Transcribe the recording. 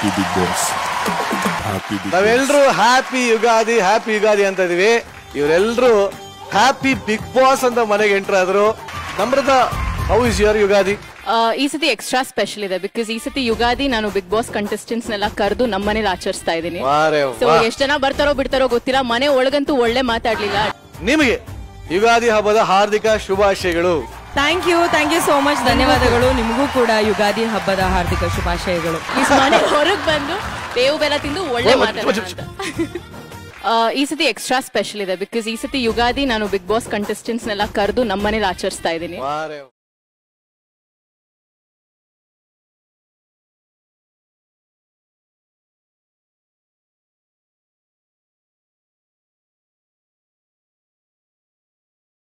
Boss happy ನಾವೆಲ್ಲರೂ happy Ugadi happy Ugadi ಅಂತ ಇದೀವಿ ಇವರೆಲ್ಲರೂ ಹ್ಯಾಪಿ ಬಿಗ್ ಬಾಸ್ ಅಂತ ಮನೆಗೆ ಎಂಟರ್ ಆದ್ರು. ನಮ್ರದ ಹೌ ಇಸ್ ಯುವರ್ ಯುಗಾದಿ? ಆ, ಈ ಸತಿ ಎಕ್ಸ್ಟ್ರಾ ಸ್ಪೆಷಲ್ ಇದೆ ಬಿಕಾಸ್ ಈ ಸತಿ ಯುಗಾದಿ ನಾನು ಬಿಗ್ ಬಾಸ್ ಕಂಟೆಸ್ಟೆಂಟ್ಸ್ ನೆಲ್ಲ ಕರೆದು ನಮ್ಮ ಮನೇಲಿ ಆಚರಿಸ್ತಾ ಇದ್ದೀನಿ. ವಾರೆ ಸೊ ವಾ. ಎಷ್ಟ್ ಜನ ಬರ್ತಾರೋ ಬಿಡ್ತಾರೋ ಗೊತ್ತಿಲ್ಲ ಮನೆ ಒಳಗಂತೂ ಒಳ್ಳೆ ಮಾತಾಡ್ಲಿಲ್ಲ. ನಿಮಗೆ ಯುಗಾದಿ ಹಬ್ಬದ ಹಾರ್ದಿಕ ಶುಭಾಶಯಗಳು. Thank you thank you so much ಧನ್ಯವಾದಗಳು. ನಿಮಗೂ ಕೂಡ ಯುಗಾದಿ ಹಬ್ಬದ ಹಾರ್ದಿಕ ಶುಭಾಶಯಗಳು. ಹೊರಗೆ ಬಂದು ಬೇವು ಬೆಲ್ಲ ತಿಂದು ಒಳ್ಳೆ ಓ, ಮಾತಾಡೋಣ ಅಂತ. ಆ, ಈ ಸತಿ ಎಕ್ಸ್ಟ್ರಾ ಸ್ಪೆಷಲ್ ಇದೆ ಬಿಕಾಸ್ ಈ ಸತಿ ಯುಗಾದಿ ನಾನು ಬಿಗ್ ಬಾಸ್ ಕಂಟೆಸ್ಟೆಂಟ್ಸ್ ನೆಲ್ಲ ಕರೆದು ನಮ್ಮನೇಲಿ ಆಚರಿಸ್ತಾ ಇದ್ದೀನಿ.